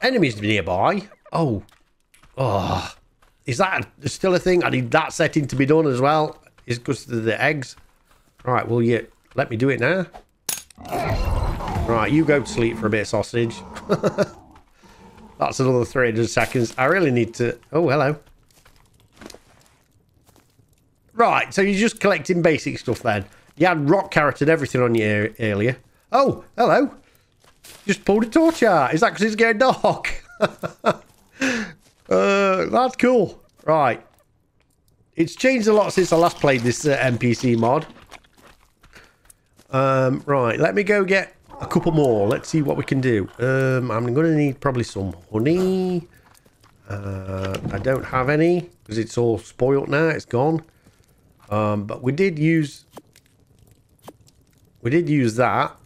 Enemies nearby. Oh. Oh. Is that still a thing? I need that setting to be done as well. Is because of the eggs. Right, will you let me do it now? Right, you go to sleep for a bit, sausage. That's another 300 seconds. I really need to... Oh, hello. Right, so you're just collecting basic stuff then. You had rock carrot and everything on you earlier. Oh, hello. Just pulled a torch out. Is that because it's getting dark? uh, that's cool. Right. It's changed a lot since I last played this uh, NPC mod. Um, right, let me go get a couple more. Let's see what we can do. Um, I'm going to need probably some honey. Uh, I don't have any because it's all spoilt now. It's gone. Um, but we did use... We did use that.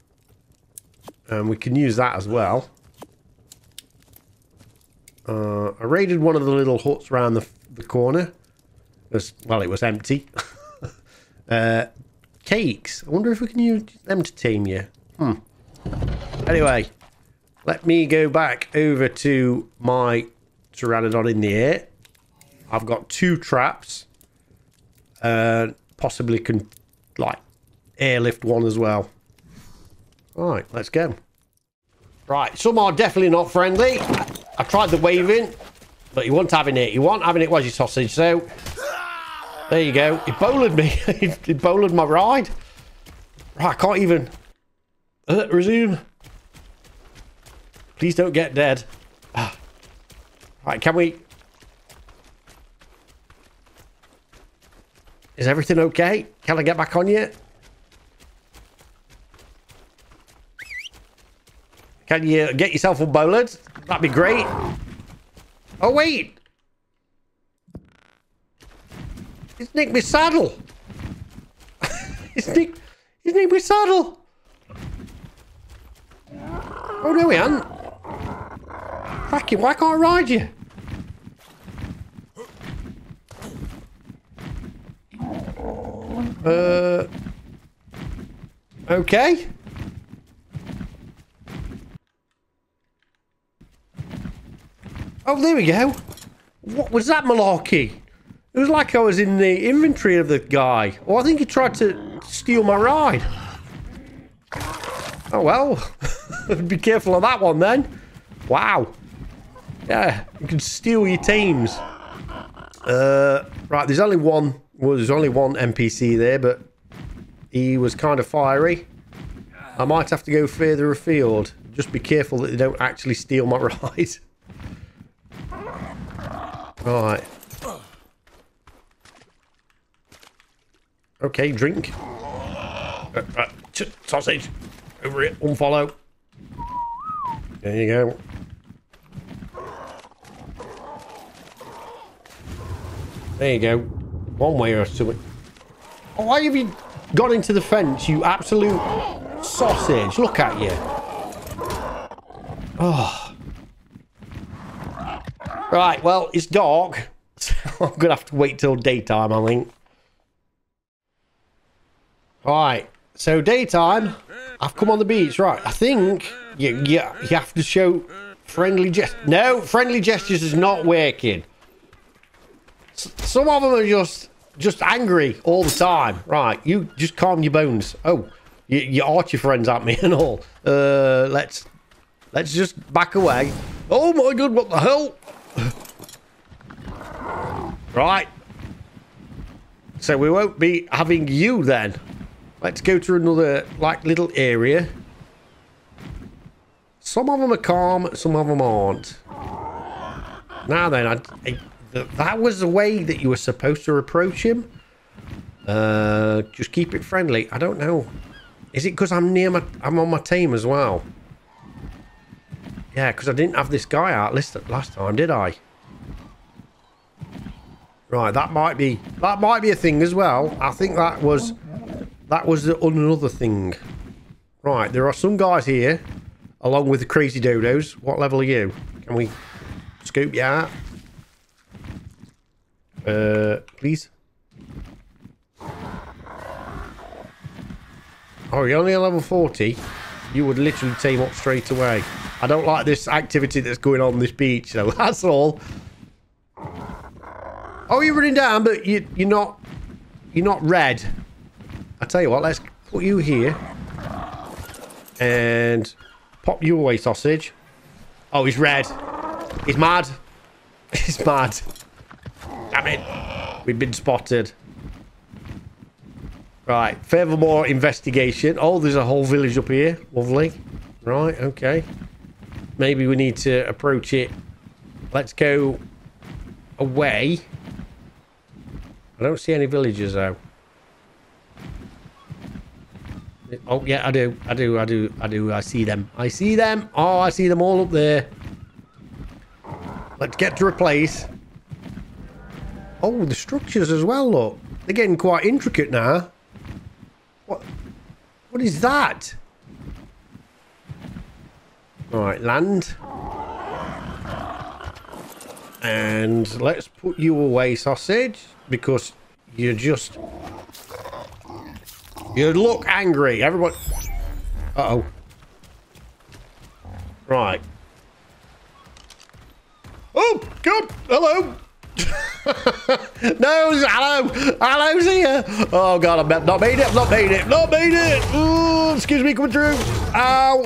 And we can use that as well. Uh, I raided one of the little huts around the, the corner. Well, it was empty. uh, cakes. I wonder if we can use them to tame you. Hmm. Anyway, let me go back over to my Pteranodon in the air. I've got two traps. Uh, possibly can, like, airlift one as well. All right, let's go. Right, some are definitely not friendly. I tried the waving, but he wasn't having it. He wasn't having it, was your sausage? So, there you go. He bowled me. he bowled my ride. Right, I can't even... Uh, resume. Please don't get dead. Right, can we... Is everything okay? Can I get back on yet? Can you get yourself unbowled? That'd be great. Oh, wait. He's nicked my saddle. he's nicked, he's nicked my saddle. Oh, no, he hasn't. Cracking, why can't I ride you? Uh... Okay. Oh, there we go. What was that malarkey? It was like I was in the inventory of the guy. Oh, I think he tried to steal my ride. Oh, well. Be careful of that one then. Wow. Yeah, you can steal your teams. Uh, right, there's only one. Well, there's only one NPC there, but he was kind of fiery. I might have to go further afield. Just be careful that they don't actually steal my ride. Right. Okay, drink. Uh, uh, sausage. Over it. Unfollow. There you go. There you go. One way or two. Oh, why have you gone into the fence, you absolute sausage? Look at you. Oh. Right, well, it's dark. So I'm going to have to wait till daytime, I think. Right, so daytime. I've come on the beach. Right, I think you, you, you have to show friendly gestures. No, friendly gestures is not working. Some of them are just just angry all the time. Right, you just calm your bones. Oh, you, you arch your friends at me and all. Uh, let's let's just back away. Oh my god, what the hell? Right. So we won't be having you then. Let's go to another, like, little area. some of them are calm, some of them aren't. Now then, I, I, that was the way that you were supposed to approach him. Uh, just keep it friendly. I don't know. Is it because I'm near my, I'm on my team as well? Yeah, because I didn't have this guy out last time, did I? Right, that might be that might be a thing as well. I think that was that was the, another thing. Right, there are some guys here, along with the crazy dodos. What level are you? Can we scoop you out? Uh, please. Oh, you're only a level 40? You would literally team up straight away. I don't like this activity that's going on, on this beach, so that's all. Oh, you're running down, but you, you're not... You're not red. I tell you what, let's put you here. And pop you away, sausage. Oh, he's red. He's mad. He's mad. Damn it. We've been spotted. Right, furthermore investigation. Oh, there's a whole village up here. Lovely. Right, okay. Maybe we need to approach it. Let's go away. I don't see any villagers though. Oh, yeah, I do. I do. I do. I do. I see them. I see them. Oh, I see them all up there. Let's get to a place. Oh, the structures as well, look. They're getting quite intricate now. What? What is that? All right, land. And let's put you away, sausage, because you're just... You look angry. Everyone... Uh-oh. Right. Oh, God. Hello. no, hello, hello's here. Oh god, I'm not made it, not made it, not made it. Ooh, excuse me, coming through. Ow.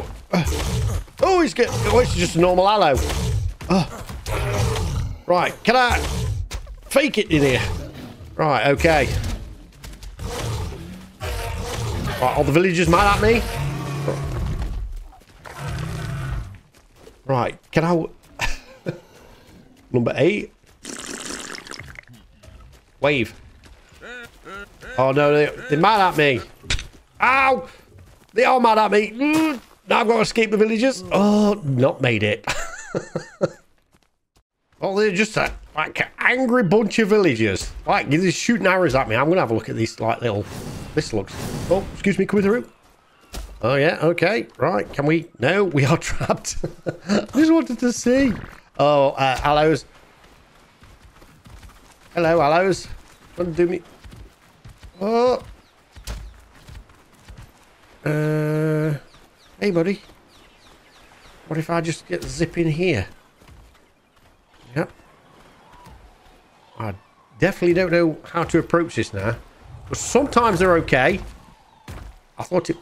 Oh, he's getting. Oh, it's just a normal hello. Oh. Right, can I fake it in here? Right, okay. Right, all the villagers mad at me. Right, can I? Number eight. Wave. Oh no, they, they're mad at me. Ow! They are mad at me. Mm, now I've got to escape the villagers. Oh, not made it. oh, they're just a like an angry bunch of villagers. Like, they're shooting arrows at me. I'm going to have a look at these like little... This looks... Oh, excuse me, coming through. Oh, yeah, okay. Right, can we... No, we are trapped. I just wanted to see. Oh, uh, hellos. Hello, hellos. Don't do me. Oh. Uh. Hey, buddy. What if I just get zip in here? Yep. I definitely don't know how to approach this now. But sometimes they're okay. I thought it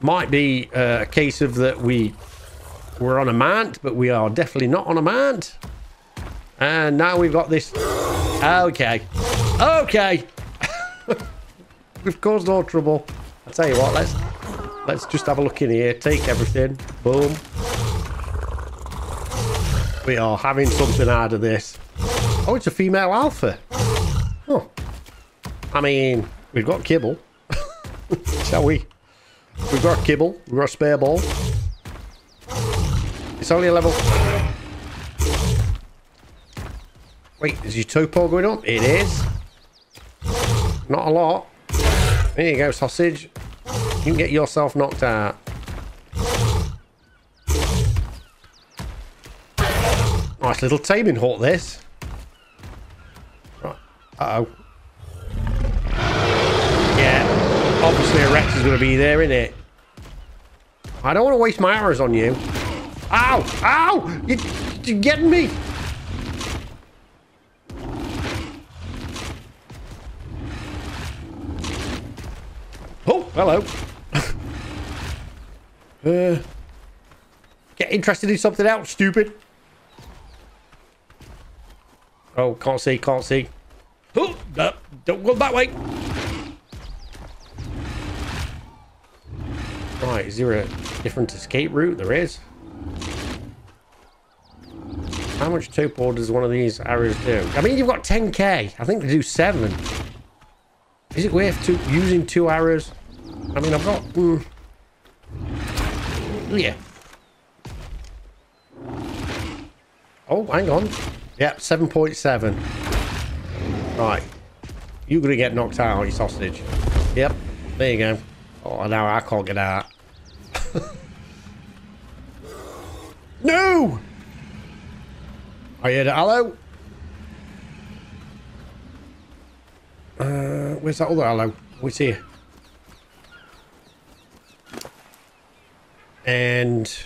might be uh, a case of that we were on a mount, but we are definitely not on a mount. And now we've got this Okay. Okay. We've caused no trouble. I tell you what, let's let's just have a look in here. Take everything. Boom. We are having something out of this. Oh, it's a female alpha. Oh. I mean, we've got kibble. Shall we? We've got kibble. We've got a spare ball. It's only a level Wait, is your torpor going up? It is. Not a lot. There you go, sausage. You can get yourself knocked out. Nice little taming hut, this. Right. Uh-oh. Yeah. Obviously a Rex is going to be there, isn't it? I don't want to waste my arrows on you. Ow! Ow! You, you're getting me! Oh, hello. uh, get interested in something else, stupid. Oh, can't see, can't see. Oh, no, don't go that way. Right, is there a different escape route? There is. How much torpor does one of these arrows do? I mean, you've got 10k. I think they do 7. Is it worth two, using two arrows? I mean, I've got... Mm, yeah. Oh, hang on. Yep, 7.7. Right. You're going to get knocked out, you sausage. Yep. There you go. Oh, now I can't get out. no! Are you hello? Uh, where's that other hello? What's here? And...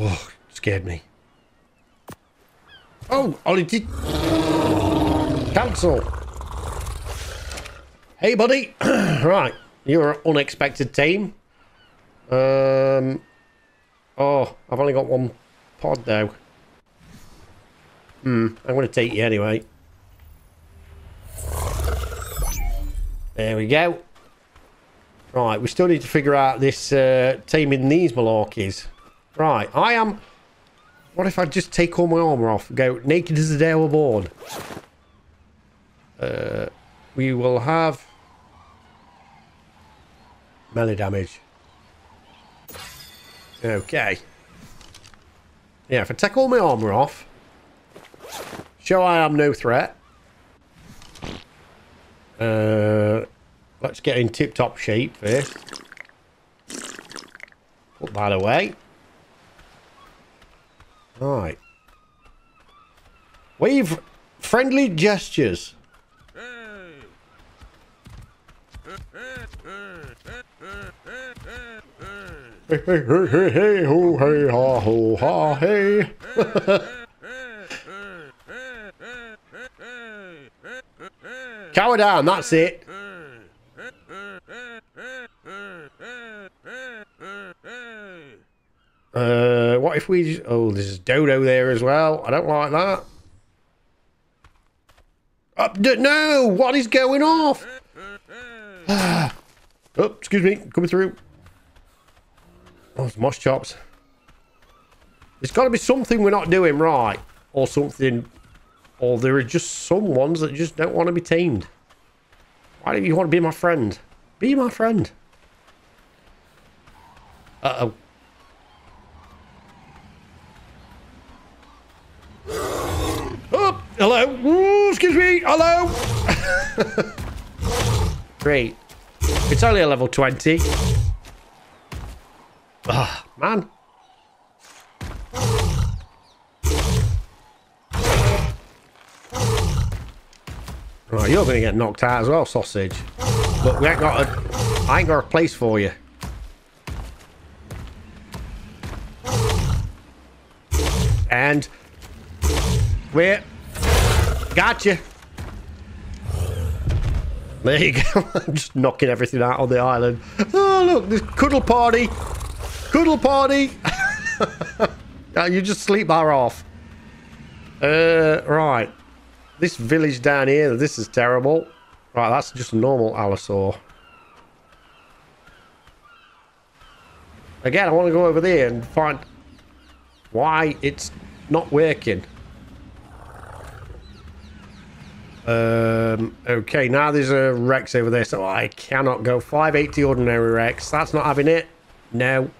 Oh, scared me. Oh, Ollie did... Cancel. Hey, buddy. right. You're an unexpected team. Um... Oh, I've only got one pod though. Hmm, I'm going to take you anyway. There we go. Right, we still need to figure out this uh, taming these malarkeys. Right, I am... What if I just take all my armour off and go naked as the day I was born? Uh, we will have... Melee damage. Okay. Yeah, if I take all my armour off, show I am no threat. Uh, let's get in tip-top shape first. Put that away. Right. Wave friendly gestures. Hey, hey, hey, hey, hey, ho, hey, ha, ho, ha, hey. Cower down, that's it. Uh, what if we... Oh, there's Dodo there as well. I don't like that. Uh, no! What is going off? oh, excuse me. Coming through. Oh, it's Moschops. There's got to be something we're not doing right. Or something... Or there are just some ones that just don't want to be tamed. Why don't you want to be my friend? Be my friend. Uh-oh. Oh, hello. Ooh, excuse me. Hello. Great. It's only a level 20. Ah, oh, man. Right, you're going to get knocked out as well, sausage. Look, we ain't got a... I ain't got a place for you. And... Wait. Gotcha. There you go. I'm just knocking everything out on the island. Oh, look, this cuddle party. Cuddle party! you just sleep bar off. Uh, right. This village down here, this is terrible. Right, that's just normal allosaur. Again, I want to go over there and find why it's not working. Um, okay, now there's a Rex over there, so I cannot go 580 ordinary Rex. That's not having it. No.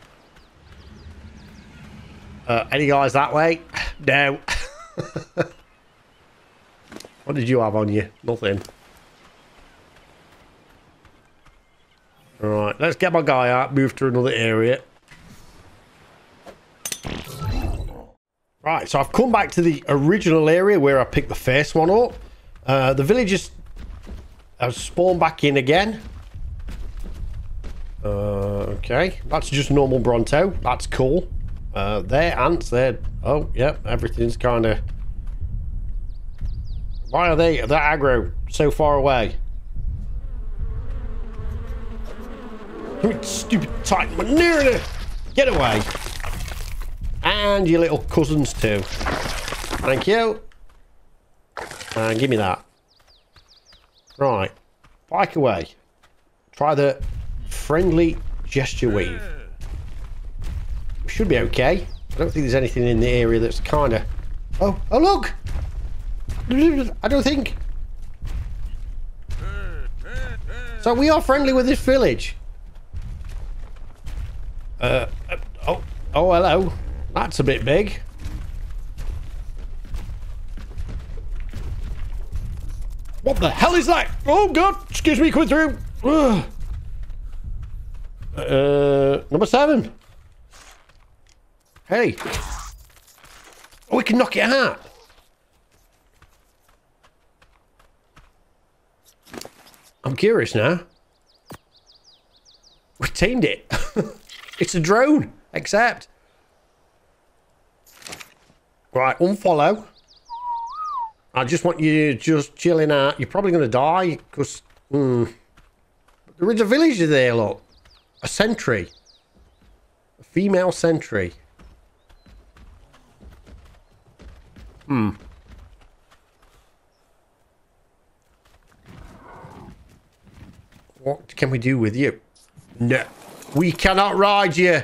Uh, any guys that way? No. what did you have on you? Nothing. Alright, let's get my guy out, move to another area. Right, so I've come back to the original area where I picked the first one up. Uh, the villagers have spawned back in again. Uh, okay, that's just normal Bronto. That's cool. Uh, they're ants. They're... Oh, yep. Everything's kind of... Why are they that aggro so far away? Stupid Titanomyrma! Get away! And your little cousins too. Thank you. And give me that. Right. Bike away. Try the friendly gesture wave. Should be okay. I don't think there's anything in the area that's kind of... Oh, oh look! I don't think... So we are friendly with this village. Uh, uh oh, oh hello. That's a bit big. What the hell is that? Oh god, excuse me, coming through. Ugh. Uh, number seven. Hey. Oh, we can knock it out. I'm curious now. We tamed it. it's a drone, except. Right, unfollow. I just want you just chilling out. You're probably going to die because mm, there is a villager there, look. A sentry. A female sentry. Hmm. What can we do with you? No. We cannot ride you.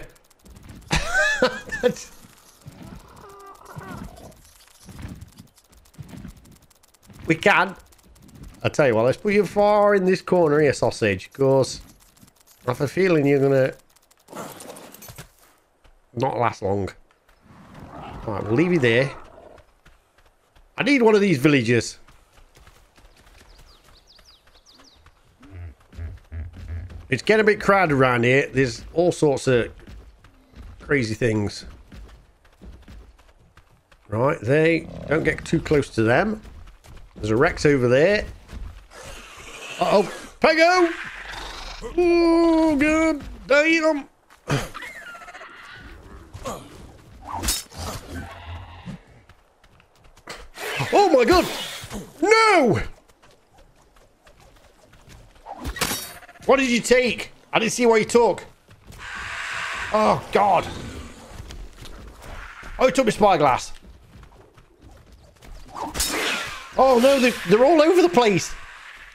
we can. I tell you what, let's put you far in this corner here, sausage, because I have a feeling you're gonna not last long. Alright, we'll leave you there. I need one of these villagers. It's getting a bit crowded around here. There's all sorts of crazy things. Right, they don't get too close to them. There's a Rex over there. Uh oh Pego! Oh, God damn! Oh my god! No! What did you take? I didn't see what you took. Oh, God. Oh, he took my spyglass. Oh, no, they're, they're all over the place.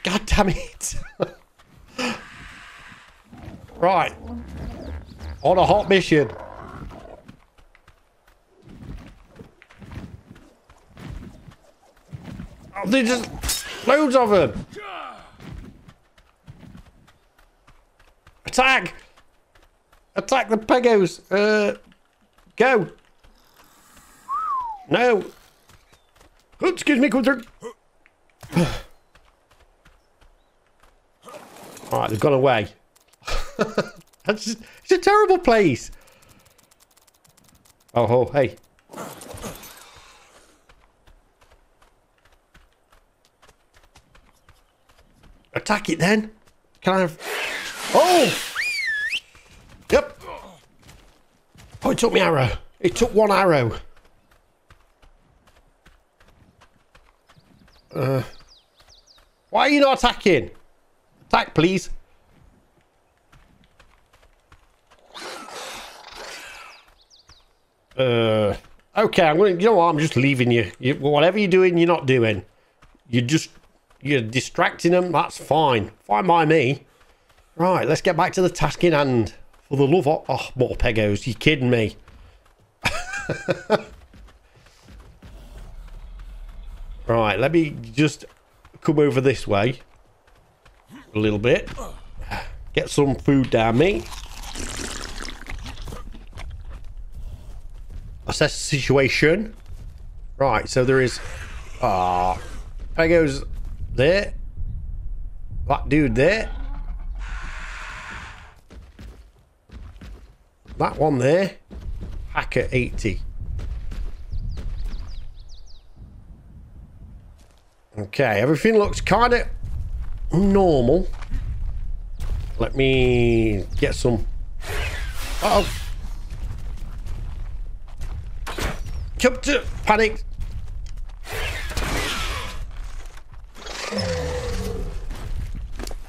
God damn it. right. On a hot mission. Oh, there's just loads of them. Attack! Attack the pegos! Uh, go! No! Oh, excuse me, through. Alright, they've gone away. That's just, it's a terrible place. Oh, oh, hey. Attack it then. Can I have... Oh! Yep. Oh, it took me arrow. It took one arrow. Uh, why are you not attacking? Attack, please. Uh, okay, I'm gonna. You know what? I'm just leaving you. you. Whatever you're doing, you're not doing. You're just you're distracting them. That's fine. Fine by me. Right, let's get back to the task in hand. For the love of... Oh, more pegos. You kidding me? right, let me just come over this way. A little bit. Get some food down me. Assess the situation. Right, so there is... Ah... Pegos there. That dude there. That one there. Hacker 80. Okay, everything looks kind of normal. Let me get some... Uh oh Come to panic.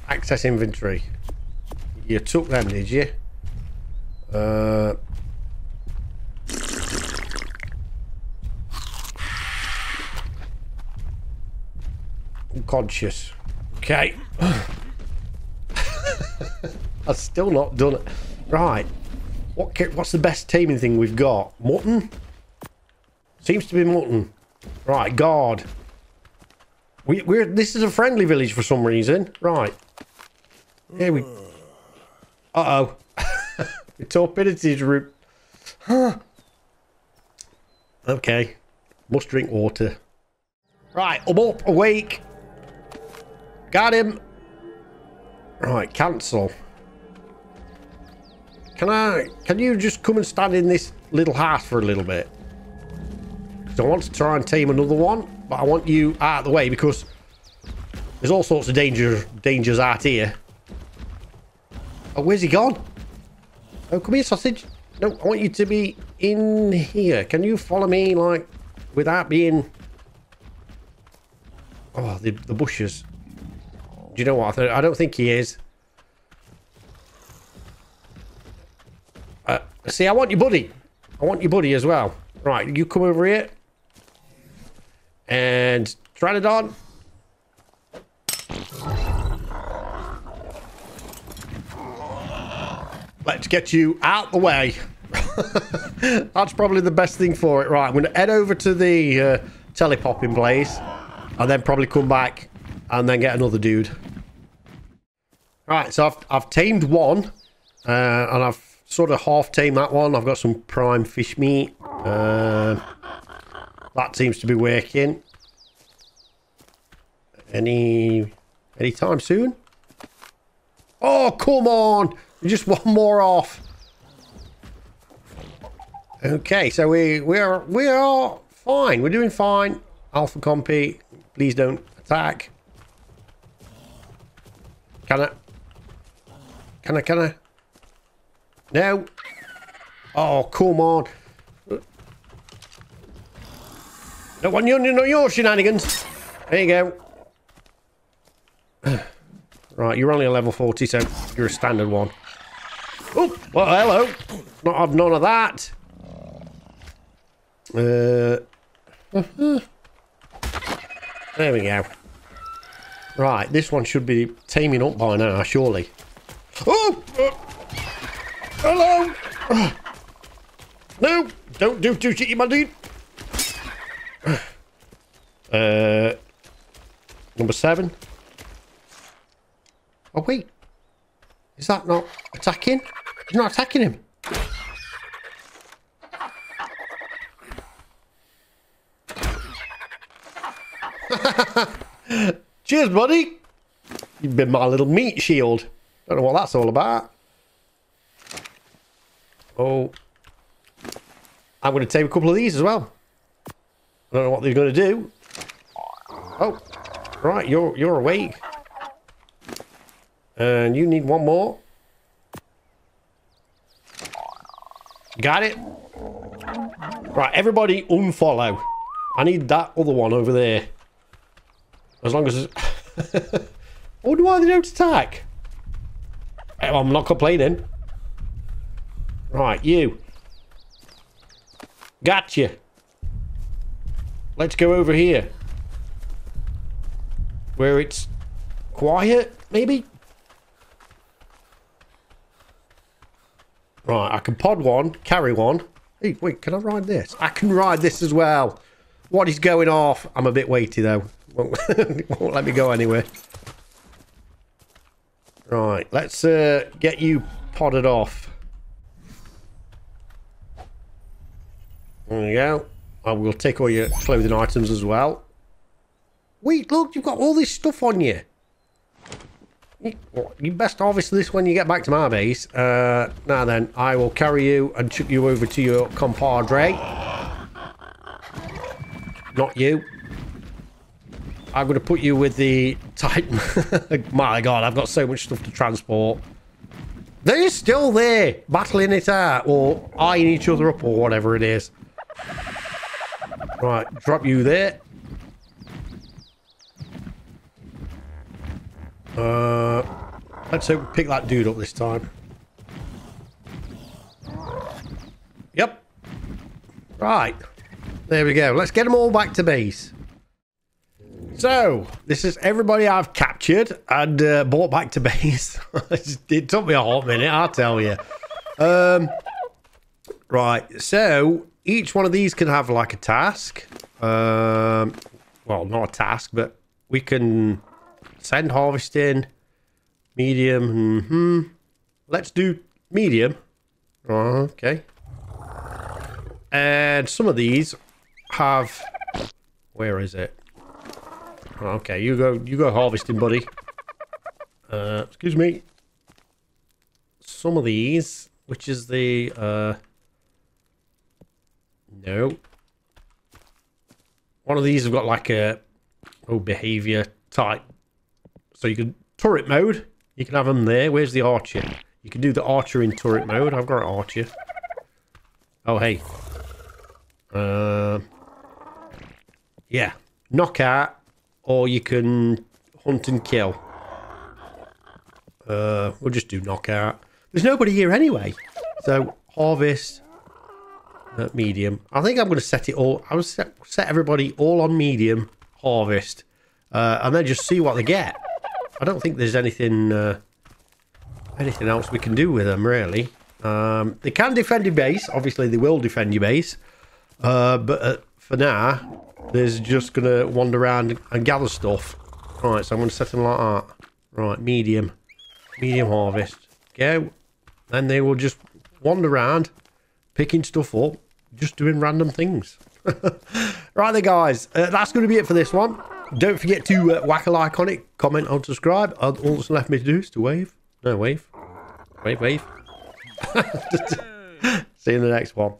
Access inventory. You took them, did you? Uh, unconscious. Okay. I've still not done it. Right. What what's the best teaming thing we've got? Mutton? Seems to be mutton. Right, guard. We, we're this is a friendly village for some reason. Right. Here we. Uh oh. the torpidity's route. Huh. Okay. Must drink water. Right, I'm up, awake. Got him. Right, cancel. Can I, can you just come and stand in this little house for a little bit? Because I want to try and tame another one, but I want you out of the way because there's all sorts of danger, dangers out here. Oh, where's he gone? Oh, come here, sausage. No, I want you to be in here. Can you follow me, like, without being... Oh, the, the bushes. Do you know what? I don't think he is. Uh, see, I want your buddy. I want your buddy as well. Right, you come over here. And Pteranodon. Let's get you out the way. That's probably the best thing for it. Right, I'm going to head over to the uh, telepopping place. And then probably come back and then get another dude. Right, so I've, I've tamed one. Uh, and I've sort of half tamed that one. I've got some prime fish meat. Uh, that seems to be working. Any any time soon? Oh, come on! Just one more off. Okay, so we we are we are fine. We're doing fine. Alpha compy, please don't attack. Can I? Can I? Can I? No. Oh, come on. No one, no, no, your shenanigans. There you go. Right, you're only a level 40, so you're a standard one. Oh, well, hello. Not have none of that. Uh, there we go. Right, this one should be taming up by now, surely. Oh! Uh, hello! Uh, no! Don't do too shitty, my dude! Uh, number seven. Oh, wait. Is that not attacking? He's not attacking him. Cheers, buddy. You've been my little meat shield. Don't know what that's all about. Oh. I'm going to take a couple of these as well. I don't know what they're going to do. Oh. Right, you're you're awake. And you need one more. Got it? Right, everybody unfollow. I need that other one over there. As long as... I wonder why they don't attack. Oh, eh, I'm not complaining. Right, you. Gotcha. Let's go over here. Where it's quiet, maybe? Right, I can pod one, carry one. Hey, wait, can I ride this? I can ride this as well. What is going off? I'm a bit weighty though. Won't, won't let me go anywhere. Right, let's uh, get you podded off. There you go. I will take all your clothing items as well. Wait, look, you've got all this stuff on you. You best harvest this when you get back to my base. Uh, now then, I will carry you and chuck you over to your compadre. Not you. I'm going to put you with the Titan. my god, I've got so much stuff to transport. They're still there, battling it out, or eyeing each other up, or whatever it is. Right, drop you there. Uh, let's hope we pick that dude up this time. Yep. Right. There we go. Let's get them all back to base. So, this is everybody I've captured and uh, brought back to base. it took me a hot minute, I'll tell you. Um, Right, so each one of these can have like a task. Um, well, not a task, but we can send harvesting, medium. Hmm. Let's do medium. Okay. And some of these have. Where is it? Okay, you go. You go harvesting, buddy. Uh, excuse me. Some of these, which is the uh. No. One of these have got like a oh behavior type. So you can turret mode. You can have them there. Where's the archer? You can do the archer in turret mode. I've got an archer. Oh hey. Uh, yeah, knockout, or you can hunt and kill. Uh, we'll just do knockout. There's nobody here anyway, so harvest, uh, medium. I think I'm going to set it all. I will set, set everybody all on medium harvest, uh, and then just see what they get. I don't think there's anything uh, anything else we can do with them really. Um, they can defend your base. Obviously, they will defend your base. Uh, but uh, for now, there's just going to wander around and gather stuff. Right, so I'm going to set them like that. Right, medium. Medium harvest. Go. Then they will just wander around, picking stuff up, just doing random things. right there, guys. Uh, that's going to be it for this one. Don't forget to uh, whack a like on it, comment and subscribe. All that's left me to do is to wave. No, wave. Wave, wave. See you in the next one.